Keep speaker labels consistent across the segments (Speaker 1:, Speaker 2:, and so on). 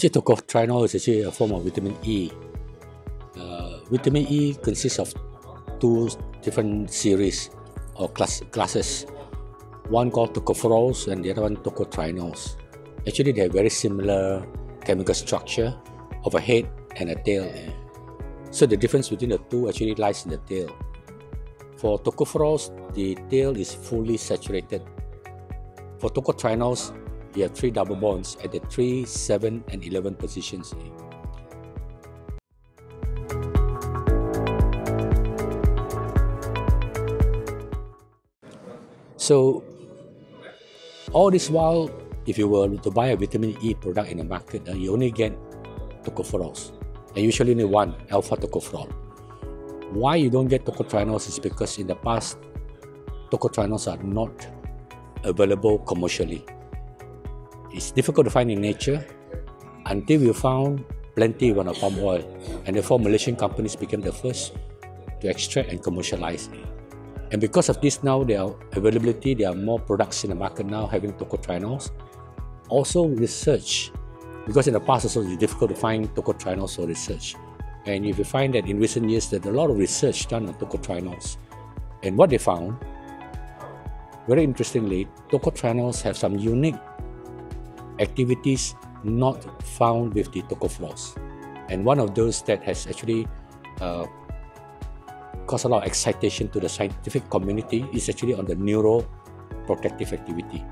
Speaker 1: Actually, tocotrienol is actually a form of vitamin E. Uh, vitamin E consists of two different series or class, classes. One called tocopherols and the other one tocotrienols. Actually, they have very similar chemical structure of a head and a tail. So the difference between the two actually lies in the tail. For tocopherols, the tail is fully saturated. For tocotrienols, you have three double bonds at the 3, 7, and 11 positions. So, all this while, if you were to buy a vitamin E product in the market, uh, you only get tocopherols, and usually only one alpha tocopherol. Why you don't get tocotrienols is because in the past, tocotrienols are not available commercially. It's difficult to find in nature until we found plenty of palm oil, and therefore Malaysian companies became the first to extract and commercialize. And because of this now, their availability, there are more products in the market now having tocotrienols. Also research, because in the past also it's difficult to find tocotrienols for research. And if you find that in recent years there's a lot of research done on tocotrienols. And what they found, very interestingly, tocotrienols have some unique activities not found with the tocopherols. And one of those that has actually uh, caused a lot of excitation to the scientific community is actually on the neuroprotective activity.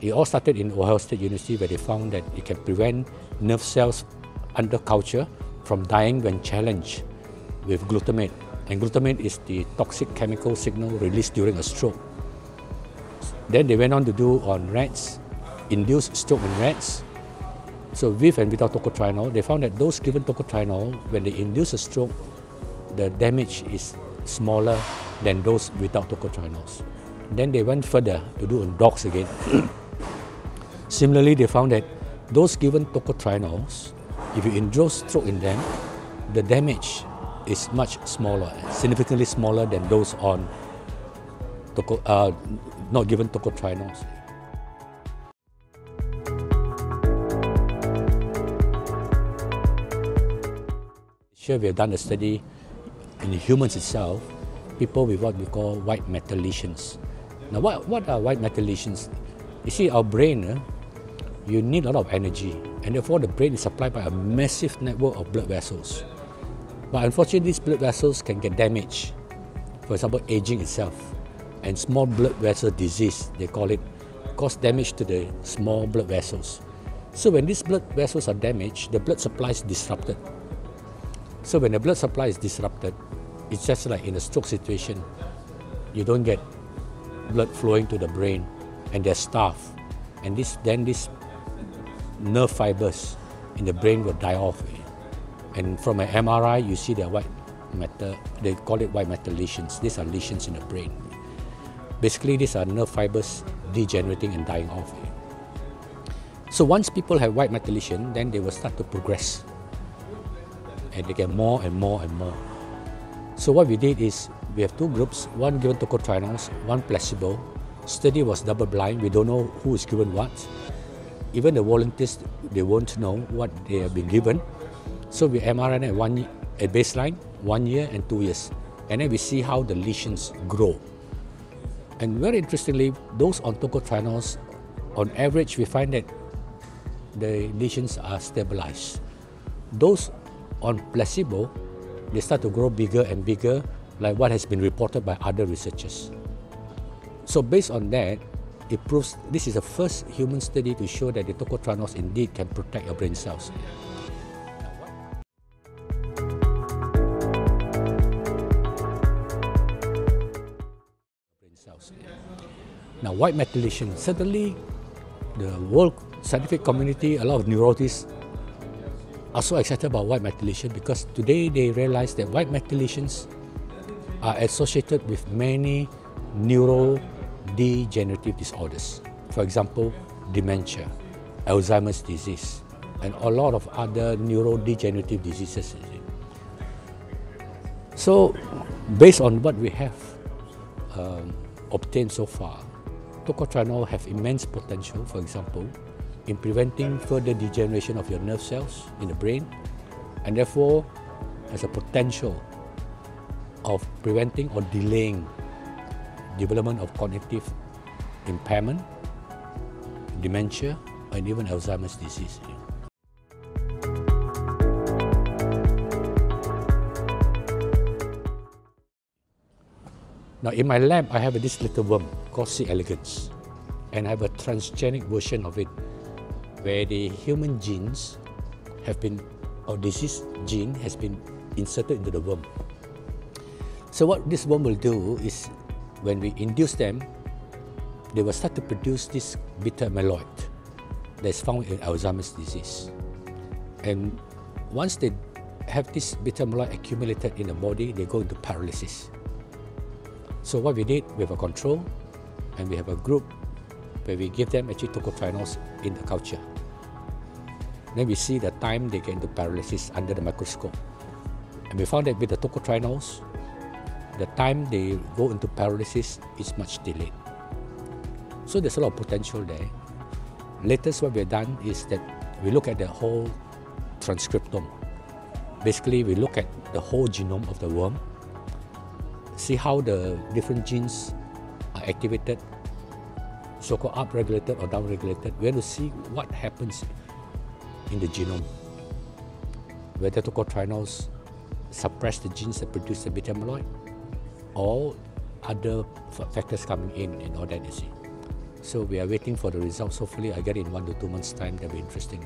Speaker 1: It all started in Ohio State University where they found that it can prevent nerve cells under culture from dying when challenged with glutamate. And glutamate is the toxic chemical signal released during a stroke. Then they went on to do on rats, induced stroke in rats. So with and without tocotrienol, they found that those given tocotrienol, when they induce a stroke, the damage is smaller than those without tocotrienols. Then they went further to do on dogs again. Similarly, they found that those given tocotrienols, if you induce stroke in them, the damage is much smaller, significantly smaller than those on toco, uh, not given tocotrienols. Here we have done a study in humans itself, people with what we call white matter lesions. Now, what, what are white matter lesions? You see, our brain, uh, you need a lot of energy, and therefore the brain is supplied by a massive network of blood vessels. But unfortunately, these blood vessels can get damaged. For example, aging itself and small blood vessel disease, they call it, cause damage to the small blood vessels. So when these blood vessels are damaged, the blood supply is disrupted. So when the blood supply is disrupted, it's just like in a stroke situation, you don't get blood flowing to the brain and they're starved. And this, then these nerve fibers in the brain will die off. And from an MRI, you see the white matter, they call it white matter lesions. These are lesions in the brain. Basically, these are nerve fibers degenerating and dying off. So once people have white matter lesion, then they will start to progress. And they get more and more and more. So what we did is, we have two groups, one given tocotrienols, one placebo. Study was double blind, we don't know who is given what. Even the volunteers, they won't know what they have been given. So we MRI at one at baseline, one year and two years. And then we see how the lesions grow. And very interestingly, those on tocotrienols, on average, we find that the lesions are stabilized. Those on placebo, they start to grow bigger and bigger, like what has been reported by other researchers. So based on that, it proves this is the first human study to show that the tocotrienols indeed can protect your brain cells. Now, white matter lesion, certainly the world scientific community, a lot of neurologists are so excited about white matter lesion because today they realize that white matter lesions are associated with many neurodegenerative disorders. For example, dementia, Alzheimer's disease, and a lot of other neurodegenerative diseases. So, based on what we have, um, obtained so far, tocotrienol have immense potential, for example, in preventing further degeneration of your nerve cells in the brain, and therefore has a potential of preventing or delaying development of cognitive impairment, dementia, and even Alzheimer's disease. Now in my lab, I have this little worm called C. elegans, and I have a transgenic version of it, where the human genes have been, or disease gene has been inserted into the worm. So what this worm will do is, when we induce them, they will start to produce this beta amyloid that is found in Alzheimer's disease. And once they have this beta amyloid accumulated in the body, they go into paralysis. So what we did, we have a control and we have a group where we give them actually tocotrienols in the culture. Then we see the time they get into paralysis under the microscope. And we found that with the tocotrienols, the time they go into paralysis is much delayed. So there's a lot of potential there. Latest what we've done is that we look at the whole transcriptome. Basically, we look at the whole genome of the worm see how the different genes are activated, so-called upregulated or downregulated. We want to see what happens in the genome. Whether tocotrienols suppress the genes that produce the beta amyloid or other factors coming in and all that you see. So we are waiting for the results. Hopefully I get in one to two months time. That'll be interesting.